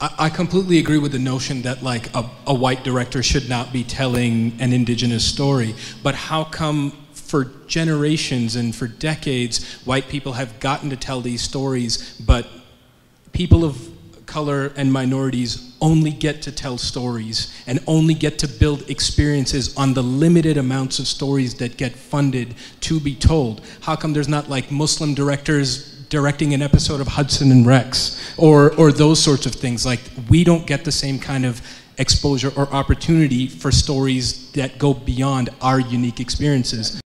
I, completely agree with the notion that like a, a white director should not be telling an indigenous story. But how come for generations and for decades, white people have gotten to tell these stories, but people of color and minorities only get to tell stories and only get to build experiences on the limited amounts of stories that get funded to be told. How come there's not like Muslim directors directing an episode of Hudson and Rex or, or those sorts of things? Like, we don't get the same kind of exposure or opportunity for stories that go beyond our unique experiences.